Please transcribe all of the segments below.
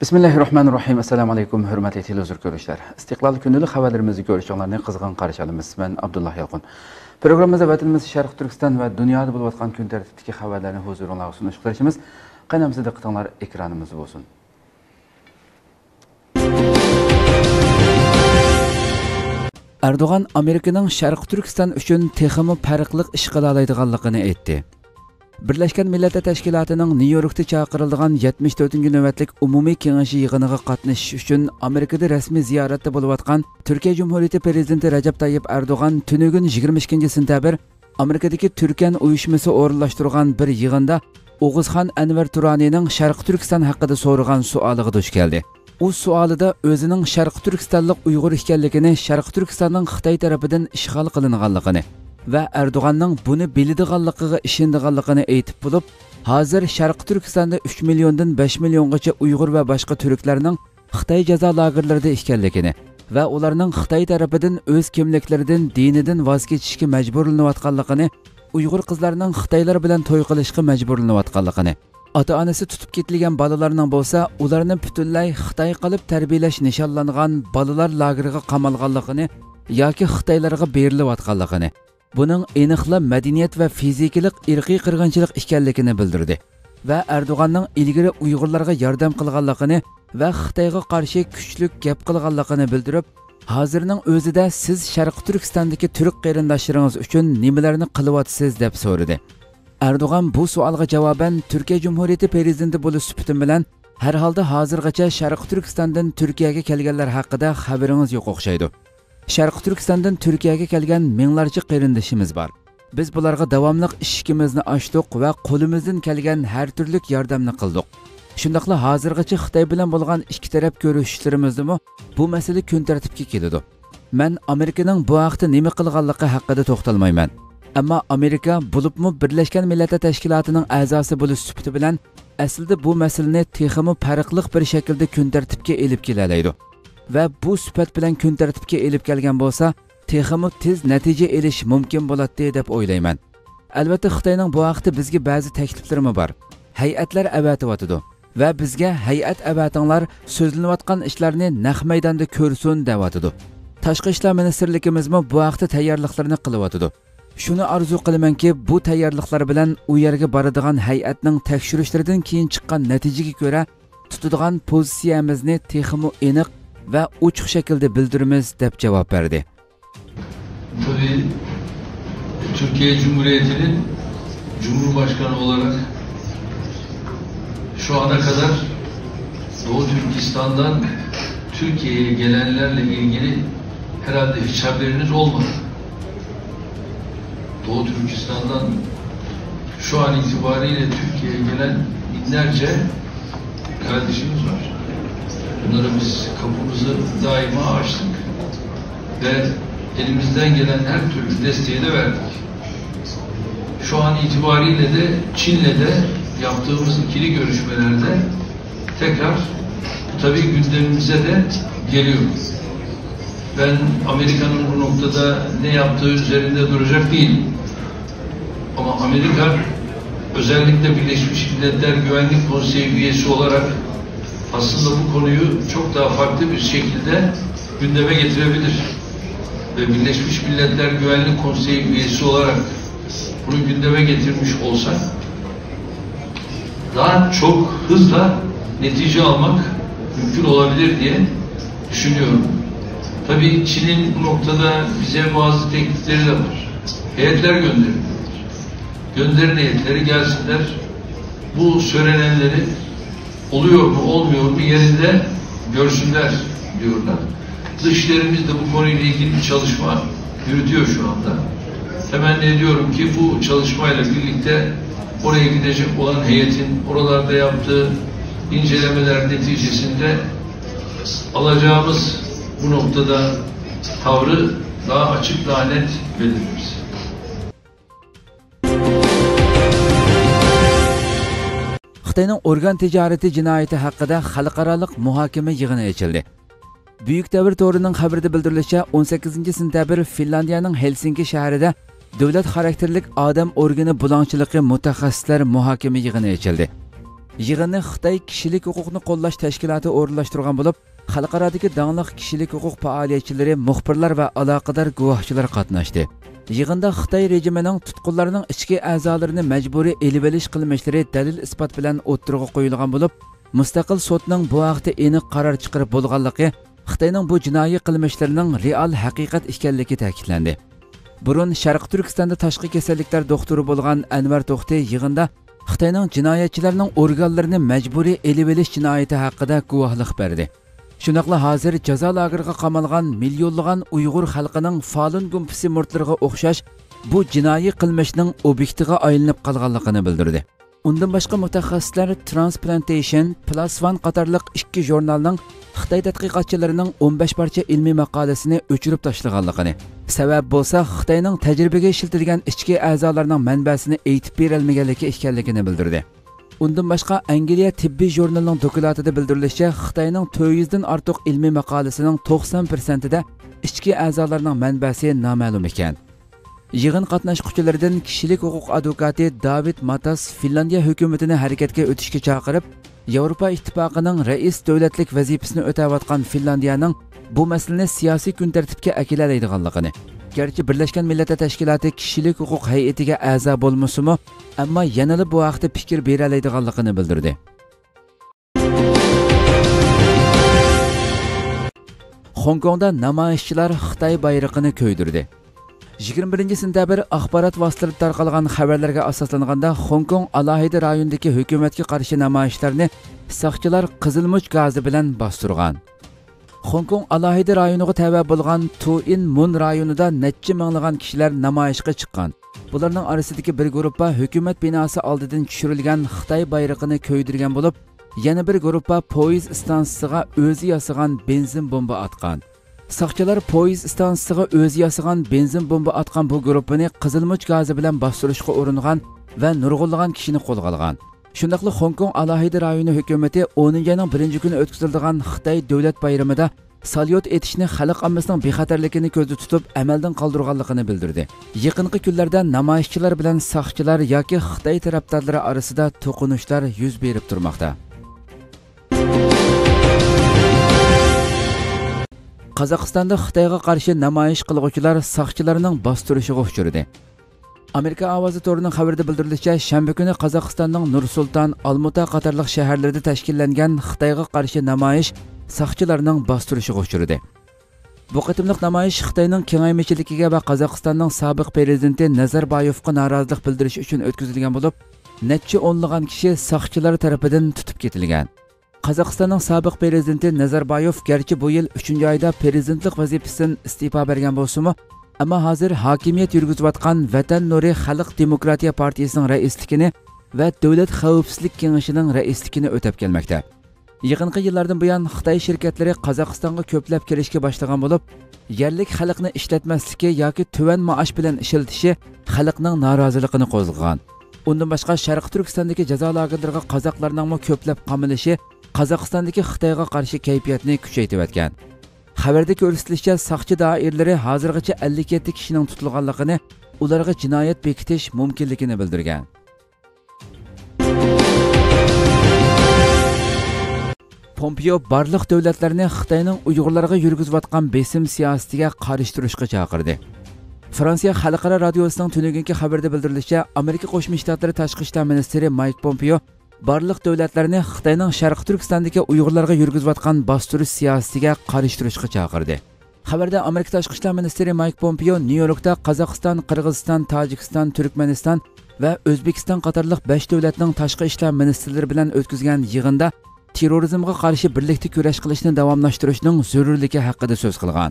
Bismillahirrahmanirrahim. Assalamu alaykum, hörmətli televizor görüşlər. İstiqlal gündəlik xəbərlərimizi görüşənlərinə qızğın qarşılayırıq. Mən Abdullah Yalqın. Proqramımızda vətənimiz Şərq Türkistan və dünyada olub atqan gün tərtibdəki xəbərlərini huzurunuzda sunuşduracağıq. Qaynamızda diqqətlər ekranımız olsun. Erdoğan Amerikanın Şərq Türkistan üçün texmi fərqli iş qıla biləcəyini aytdı. Бірләшкен Milletler Teşkilatı'nın Нью-Йоркті чақырылдыған 74. növetlik umumi kengişi yığınıga katnış үшін Amerika'da resmi ziyarette buluvatkan Türkiye Cumhuriyeti Prezidenti Recep Tayyip Erdoğan tünügün 22. sentabr Amerika'daki Türken түркен orunlaştırılan bir бір Oğuzhan Enver Turani'nin Тұранының Türkistan hakkında sorulan sualıga duş geldi. u sualida o'zining sharqi turkistonlik uyg'ur ekanligini sharqi turkistonning xitoy tarafidan qilinganligini va erdo'g'anning buni biladiganligiga ishondiganligini aytib bo'lib hozir sharq turkistonda 3 milliondan 5 milliongacha uyg'ur va boshqa turklarning xitoy jazo lagerlarida ekanligini va ularning xitoy tarafidan o'z kimliklaridan dinidan voz kechishga majburlanayotganligini uyg'ur qizlarining xitoylar bilan to'y qilishga majburlanayotganligini ota onasi tutib ketilgan bolalarning bo'lsa ularni butunlay xitoy qilib tarbiyalash nishonlangan bolalar lageriga qamalganligini yoki xitoylarga berilayotganligini buning aniqla madaniyat va fizikalik irqiy qirg'inchilik ekanligini bildirdi va erdo'g'anning ilgari uyg'urlarga yordam qilganligini va xitoyga qarshi kuchlik gap qilganligini bildirib hozirning o'zida siz sharq turkistondagi turk qarindoshlaringiz uchun nimalarni qilyapsiz deb so'radi. Erdo'g'an bu savolga javoban turkiya jumhuriyati prezidenti bo'lish suputim bilan har holda hozirgacha sharq turkistondan turkiyaga kelganlar haqida xabaringiz yo'q o'xshaydi. Sharq turkistondan turkiyaga kelgan minglarcha qarindoshimiz bor. Biz bularga davomliq ishkimizni ochdik va qo'limizdan kelgan har turli yordamni qildik. Shundoqla hozirgacha xitoy bilan bo'lgan ikki taraf ko'rishishlarimizdami bu masala kun tartibga keladi. Man amerikaning bu haqda nima qilganligi haqida to'xtalmayman. Ammo amerika bo'libmi birlashgan millatlar tashkilotining a'zosi bo'lish sufati bilan aslida bu masalani texmi farqliq bir shaklda kun tartibga elib kelalaydi. Va bu sifat bilan kun tartibga elib kelgan bo'lsa texmi tez natija elish mumkin bo'ladi deb o'ylayman. Albatta xitoyning bu haqda bizga ba'zi takliflarimi bor. Hay'atlar avatyotidi va bizga hay'at avatinglar so'zlanayotgan ishlarni naq maydonda ko'rsin deyotidi. Tashqi ishlar ministrligimizmi bu haqda tayyorliklarni qilyotidi. Shuni orzu qilamanki bu tayyorliklar bilan u yerga boradigan hay'atning tekshirishlaridan keyin chiqqan natijaga ko'ra tutadigan pozitsiyamizni texmi aniq va ochiq shaklda bildiramiz deb javob berdi Türkiye Cumhuriyeti'nin Cumhurbaşkanı olarak şu ana kadar Doğu Türkistan'dan Türkiye'ye gelenlerle ilgili herhalde hiç haberiniz olmadı. Doğu Türkistan'dan şu an itibariyle Türkiye'ye gelen binlerce kardeşimiz var. Bunlara biz kapımızı daima açtık ve elimizden gelen her türlü desteği de verdik. Şu an itibariyle de Çin'le de yaptığımız ikili görüşmelerde tekrar tabii gündemimize de geliyor. Ben Amerika'nın bu noktada ne yaptığı üzerinde duracak değilim. Ama Amerika özellikle Birleşmiş Milletler Güvenlik Konseyi üyesi olarak aslında bu konuyu çok daha farklı bir şekilde gündeme getirebilir. Ve Birleşmiş Milletler Güvenlik Konseyi üyesi olarak bunu gündeme getirmiş olsa daha çok hızla netice almak mümkün olabilir diye düşünüyorum. Tabii Çin'in bu noktada bize bazı teklifleri de var. Heyetler gönderin. Gönderin heyetleri gelsinler. Bu söylenenleri oluyor mu olmuyor mu yerinde görsünler diyorlar. Dışişlerimiz de bu konuyla ilgili bir çalışma yürütüyor şu anda. Temenni ediyorum ki bu çalışmayla birlikte oraya gidecek olan heyetin oralarda yaptığı incelemeler neticesinde alacağımız bu noktada tavrı daha açık, daha net belirleriz. Xitoyning organ tijorati jinoyati haqida xalqaroliq muhokama yig'ini ochildi. Buyuk davr to'rining xabarida bildirilishicha 18 sentabr finlandiyaning helsinki shahrida davlat xarakterlik odam organi bulongchiligi mutaxassislar muhokama yig'ini ochildi. Yig'inni xitoy kishilik huquqni qo'llash tashkiloti o'rinlashtirgan bo'lib xalqarodagi dangliq kishilik huquq faoliyatchilari muxbirlar va aloqador guvohchilar qatnashdi. Yig'inda xitoy rejimining tutqunlarning ichki a'zolarini majburiy elib olish qilmishlari dalil isbot bilan o'ttirg'a qo'yilgan bo'lib mustaqil sotning bu haqda aniq qaror chiqarib bo'lganligi xitoyning bu jinoiy qilmishlarining real haqiqat ekanligi ta'kidlandi. Burun sharq turkistonda tashqi kasalliklar doktori bo'lgan anvar to'xti yig'inda xitoyning jinoyatchilarning organlarini majburiy elib olish jinoyati haqida guvohlik berdi. Shundoqla hozir jazo lageriga qamalgan millionlagan uyg'ur xalqining falun gumpisi murtlariga o'xshash bu jinoiy qilmishning obyektiga aylanib qolganligini bildirdi undan boshqa mutaxassislar transplantation plus one qatorliq ikki jurnalning xitoy tadqiqotchilarining 15 parcha ilmiy maqolasini o'chirib tashlaganligini sabab bo'lsa xitoyning tajribaga ishlatilgan ichki a'zolarning manbasini aytib berolmaganligi ekanligini bildirdi undan boshqa angliya tibbiy jurnalining dokladida bildirilishicha xitoyning 400 dan ortiq ilmiy maqolasining 90% da ichki a'zolarning manbasi noma'lum ekan. Yig'in qatnashuvchilaridan kishilik huquq advokati david matas finlandiya hukumatini harakatga o'tishga chaqirib yevropa ittifoqining rais davlatlik vazifasini o'tayotgan finlandiyaning bu masalani siyosiy kun tartibga akilalaydiganligini garchi birlashgan millatlar tashkiloti kishilik huquq hay'atiga a'zo bo'lmasimi ammo yanada bu haqda fikr beralaydiganligini bildirdi Hongkongda namoyishchilar Xitoy bayrog'ini ko'ydirdi. 21 sentabr axborot vositalari tarqalgan xabarlarga asoslanganda Hongkong alohida rayonidagi hukumatga qarshi namoyishlarni soqchilar qizilmuch gazi bilan bostirgan. Hongkong alohida rayoniga tava bo'lgan Tuin Mun rayonida necha minglagan kishilar namoyishga chiqqan. Bularning orasidagi bir guruhga hukumat binosi oldidan tushirilgan Xitoy bayrog'ini ko'ydirgan bo'lib, yana bir guruhga poyezd stansiyasiga o'zi yasagan benzin bomba atgan. Saqchilar poyezd ясаган бензин бомба benzin бу atgan bu муч qizilmuch gazi bilan bostirishga uringan va nurg'unlagan kishini qo'lga olgan. Shundaqli Hongkong alohida rayoni hukumati 10 yanın birinchi kuni o'tkaziladigan Xitoy davlat bayramida salyot etishni xalq ommasining bexatarligini ko'zda tutib amaldan qoldirganligini bildirdi. Yaqinqi kunlarda namoyishchilar bilan saqchilar yoki Xitoy tarafdorlari orasida to'qinishlar yuz berib turmoqda. Qozog'istonda Xitoyga qarshi namoyish qilguvchilar saqchilarning bostirishiga uchradi. Amerika ovozi to'rining xabarida bildirilishicha, shanba kuni Qozog'istonning Nur-Sulton, Olmuta qatorliq shaharlarda tashkillangan Xitoyga qarshi namoyish saqchilarning bostirishiga uchradi. Bu qatimliq namoyish Xitoyning kengaymichiligiga va Qozog'istonning sobiq prezidenti Nazarboyevga norozilik bildirish uchun o'tkazilgan bo'lib, necha o'nlagan kishi saqchilar tomonidan tutib ketilgan. Qozog'istonning sobiq prezidenti Nazarboyev garchi bu yil 3-oyda prezidentlik vazifasidan iste'fo bergan bo'lsa-mu, ammo hozir hokimiyat yurgizayotgan Vatan Nuri Xalq Demokratiya partiyasining raisligini va Davlat xavfsizlik kengashining raisligini o'tab kelmoqda. Yaqinqi yillardan buyon Xitoy shirkatlari Qozog'istonga ko'plab kelishga boshlagan bo'lib, yerlik xalqni ishlatmasligi yoki tuvan maosh bilan ishiltishi xalqning noroziligini qo'zg'agan. Undan boshqa Sharq Turkistondagi jazo lagerlariga qozoqlarning ko'plab qamilishi Qozog'istondagi Xitoyga qarshi kayfiyatni kuchaytirib atgan. Xabarda ko'rsatilishicha, soqchi doiralari hozirgacha 57 kishining tutilganligini, ularga jinoyat bekitish mumkinligini bildirgan. Pompeo barliq davlatlarni Xitoyning Uyg'urlarga yurgizayotgan besim siyosatiga qarshi turishga chaqirdi. Fransiya xalqaro radiosining tunugungi xabarda bildirilishicha, Amerika Qo'shma Shtatlari tashqi ishlar ministri Mike Pompeo barliq davlatlarni Xitoyning Sharq Turkistondagi Uyg'urlarga yurgizayotgan bostirish siyosatiga qarshi turishga chaqirdi. Xabarda Amerika tashqi ishlar ministri Майк Pompeo Nyu-Yorkda Qozog'iston, Qirg'iziston, Tojikiston, Turkmaniston va O'zbekiston qatorliq 5 davlatning tashqi ishlar ministrlari bilan o'tkazgan yig'inda terrorizmga qarshi birlikda kurash qilishni davomlashtirishning zarurligi haqida so'z qilgan.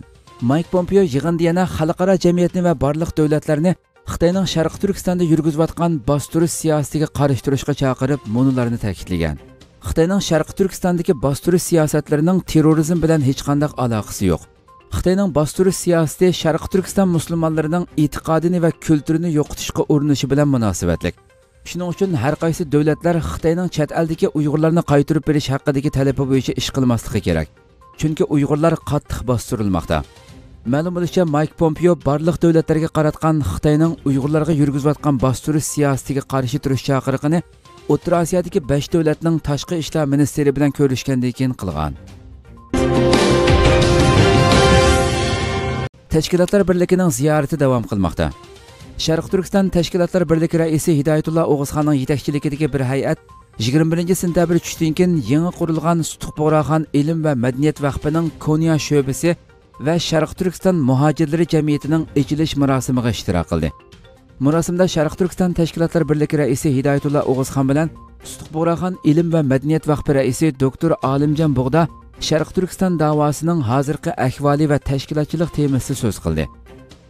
Майк Pompeo yig'inda yana xalqaro jamiyatni va barliq davlatlarni Xitoyning Sharq Turkistonda yurgizayotgan bostirish siyosatiga qarshi turishga chaqirib, munularni ta'kidlagan. Xitoyning Sharq Turkistondagi bostirish siyosatlarining terrorizm bilan hech qanday aloqasi yo'q. Xitoyning bostirish siyosati Sharq Turkiston musulmonlarining e'tiqodini va kulturini yo'qotishga urinishi bilan munosabatlik. Shuning uchun har qaysi davlatlar Xitoyning chet eldagi Uyg'urlarni qaytarib berish haqidagi talabi bo'yicha ish qilmasligi kerak. Chunki Uyg'urlar qattiq bostirilmoqda. Мәлім болышча Майк Помпио барлық дәулеттерге қаратқан Қытайның ұйғырларға жүргізіватқан бастыру сиясатыға қарсы тұрыш шақырығыны Отыр Азиядагы 5 дәүләтнең ташкы эшләр министры белән күрешкәндән кин кылган. Тәшкилатлар берлегенең зияраты дәвам кылмакта. Шәрык Түркістан Тәшкилатлар берлеге рәисе Хидаятлла Оғызханның җитәкчелегендәге бір хайат 21 сентябрь төштән кин яңа курылган Сутук Бурахан илм ва мәдәният вакфының Кония шөбесе və Şərq Türkistan Muhacirləri Cəmiyyətinin açılış mərasimiga iştirak qildi. Mərasimdə Şərq Türkistan Təşkilatlar Birliyi rəisi Hidayətullah Oğuzxan bilan Ustuq Boraxan İlim və Mədəniyyət Vakfı rəisi doktor Alimcan Buğda Şərq Türkistan davasının hazırki əhvali və təşkilatçılıq teması söz qıldı.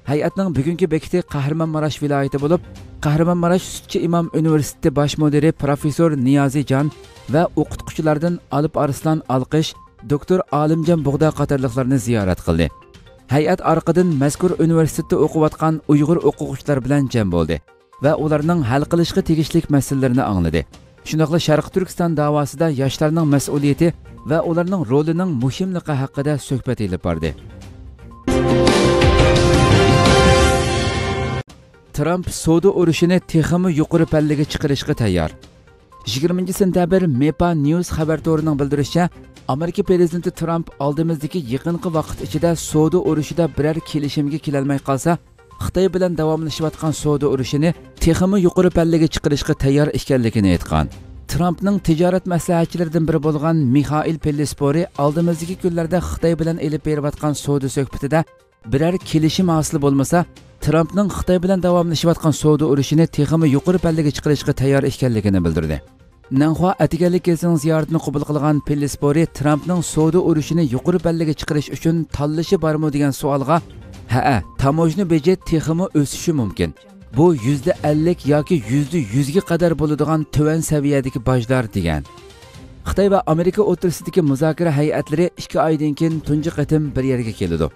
Heyətinin bugünkü bekiti Kahramanmaraş vilayəti olub, Kahramanmaraş Sütçü İmam Universiteti baş müdiri professor Niyazi Can və oxutquçulardan Alp Arslan Alqış doktor olimjon bug'da qatorliqlarni ziyorat qildi. Hay'at orqadan mazkur universitetda o'qiyotgan uyg'ur o'quvchilar bilan jam bo'ldi va ularning hal qilishga tegishli masalalarini angladi. Shundoqla sharq turkiston davosida yoshlarning mas'uliyati va ularning rolining muhimligi haqida suhbat ilib bordi. Tramp savdo urushini texmi yuqori pallaga chiqarishga tayyor. 20 sentabr mepa news xabar to'rining bildirishicha amerika prezidenti tramp oldimizdagi yaqinqi vaqt ichida savdo urushida biror kelishimga kelolmay qolsa xitoy bilan davomlashayotgan savdo urushini texmi yuqori pallaga chiqarishga tayyor ekanligini aytgan. Trampning tijorat maslahatchilaridan biri bo'lgan mixail pellispori oldimizdagi kunlarda xitoy bilan elib berayotgan savdo suhbatida biror kelishim hosil bo'lmasa trampning xitoy bilan davomlashayotgan savdo urushini texmi yuqori pallaga chiqarishga tayyor ekanligini bildirdi. Nanxua atiganlik kezining ziyoratini qabul qilgan pellespori trampning savdo urushini yuqori pallaga chiqarish uchun tanlashi bormi degan savolga ha таможня бюджет texmi o'sishi mumkin. Bu yuzda ellik yoki yuzda yuzga qadar bo'ladigan tuvan saviyadagi bojlar degan. Xitoy va amerika o'rtasidagi muzokara hay'atlari 2 oydan keyin tunji qatim bir yerga keladi.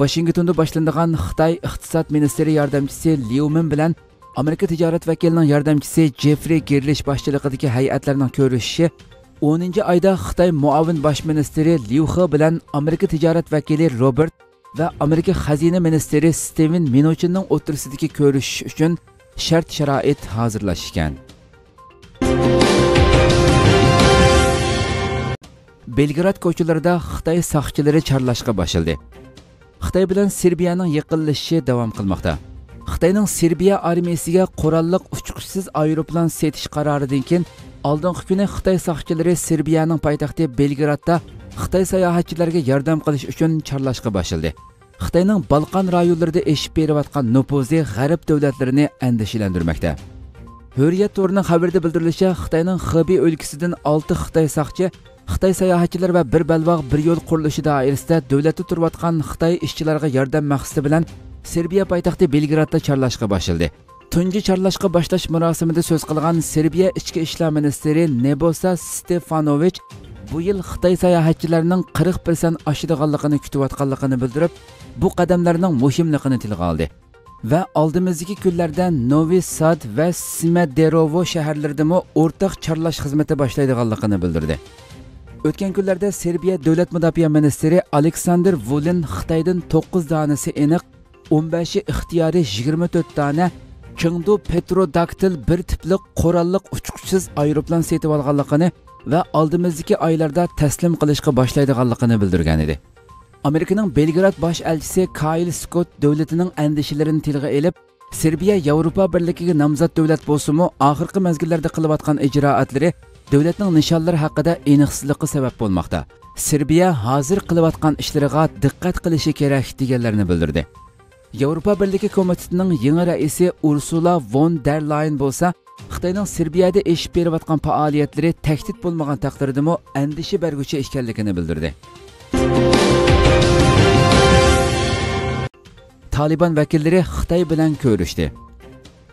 Washingtonda boshlanadigan Xitoy iqtisod ministri yordamchisi Liu Min bilan Amerika Ticarət Vəkilinin yardımçısı Jeffrey Gerlish başçılığındakı heyətlərin görüşüşü 10-cı ayda Xitay muavin baş ministri Liu He bilan Amerika Ticarət Vəkili Robert və Amerika Xəzinə ministri Steven Mnuchin'nin oturusidagi görüşüş üçün shart-sharoit hazırlaşgan. Belgrad ko'chalarida Xitoy soqchilari charlashga boshladi. Xitoy bilan Serbiyaning yaqinlashishi davom qilmoqda. Xitoyning serbiya armiyasiga qurolliq uchquchsiz aeroplan setish qaroridan keyin oldingi kuni xitoy soqchilari serbiyaning poytaxti belgradda xitoy sayohatchilarga yordam qilish uchun chorlashga boshladi. Xitoyning balqon rayonlarida eshib berayotgan nupuzi g'arb davlatlarini andishalantirmoqda hurriyat to'rining xabarida bildirilishicha xitoyning xibi o'lkasidan olti xitoy soqchi xitoy sayohatchilar va bir balvoq bir yo'l qurilishi doirasida davlatda turayotgan xitoy ishchilarga yordam maqsadi bilan serbiya poytaxti belgradda chorlashga boshildi. Tunji chorlashga boshlash marosimida so'z qilgan serbiya ichki ishlar ministri nebosa stefanovich bu yil xitoy sayohatchilarining qirq persent oshadiganligini kutayotganligini bildirib bu qadamlarning muhimligini tilga oldi. Va oldimizdagi kunlarda novi sad va simaderovo shaharlaridami o'rtaq chorlash xizmati boshlaydiganligini bildirdi. O'tgan kunlarda serbiya davlat mudofaa ministri aleksandr vulin xitoydan to'qqiz donasi aniq 15-i ixtiyoriy yigirma to'rt dona kingdu petrodaktil bir tipli qurolliq uchquchsiz aeroplan setib olganligini va oldimizdagi oylarda taslim qilishga boshlaydiganligini bildirgan edi. Amerikaning belgrad bosh elchisi Kyle Scott davlatining andishalarini tilga olib, serbiya yevropa birligiga nomzod davlat bo'lsimi oxirgi mezgillarda qilayotgan ijroatlari davlatning nishonlari haqida aniqsizlikka sabab bo'lmoqda. Serbiya hozir qilayotgan ishlariga diqqat qilishi kerak deganlarini bildirdi. Yevropa birligi komitetining yangi raisi ursula von der layn bo'lsa xitoyning serbiyada eshib berayotgan faoliyatlari tahdid bo'lmagan taqdirdami andisha berguchi ekanligini bildirdi. Taliban vakillari xitoy bilan ko'rishdi.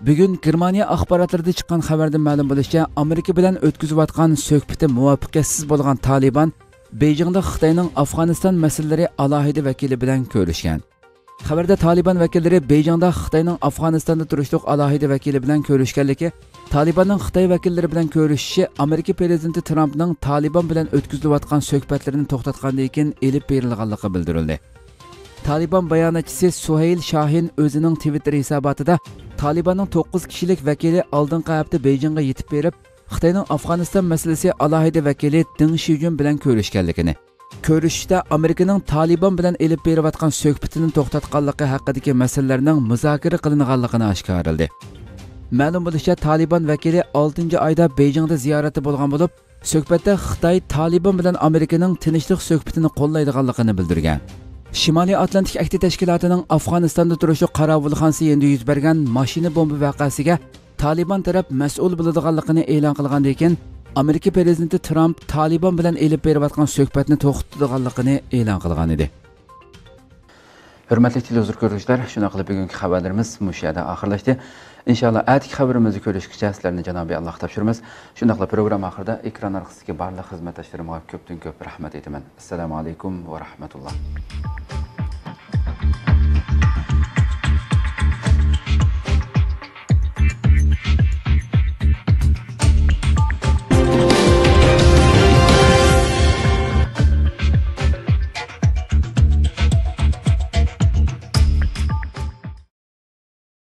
Bugun germaniya axborotlarida chiqqan xabarda ma'lum bo'lishicha amerika bilan o'tkazayotgan suhbati muvaffaqiyatsiz bo'lgan taliban bejingda xitoyning afg'oniston masalalari alohida vakili bilan ko'rishgan. Xabarda taliban vakillari bejingda xitoyning afg'onistonda turishliq alohida vakili bilan ko'rishganligi talibanning xitoy vakillari bilan ko'rishishi amerika prezidenti trampning taliban bilan o'tkazilayotgan suhbatlarini to'xtatgandan keyin elib berilganligi bildirildi. Taliban bayonotchisi suhayl shohin o'zining twitter hisobotida talibanning to'qqiz kishilik vakili oldingi hafta bejingga yetib berib xitoyning afg'oniston masalasi alohida vakili ding shijun bilan ko'rishganligini ko'rishishda amerikaning taliban bilan elib berayotgan suhbatini to'xtatganligi haqidagi masalalarning muzokara qilinganligini oshkorildi. Ma'lum bo'lishicha taliban vakili 6 oyda bejingda ziyorati bo'lgan bo'lib suhbatda xitoy taliban bilan amerikaning tinchlik suhbatini qo'llaydiganligini bildirgan. Shimoliy atlantik akti tashkilotining afg'onistonda turishi qorovulxonsi endi yuz bergan mashina bomba voqeasiga taliban taraf mas'ul bo'ladiganligini e'lon qilgandan keyin amerika prezidenti tramp taliban bilan elib berayotgan suhbatni to'xtatadiganligini e'lon qilgan edi. Hurmatli televizor ko'ruvchilar shuna qilib bugungi xabarlarimiz mushu yerda oxirlashdi. İnshaalloh atigi xabarimizni ko'rishgacha sizlarni janobiy alloh topshiramiz. Shundoqla programma oxirida ekran orqasidagi barliq xizmatdoshlarimga ko'pdan ko'p rahmat aytaman. Assalomu alaykum va rahmatulloh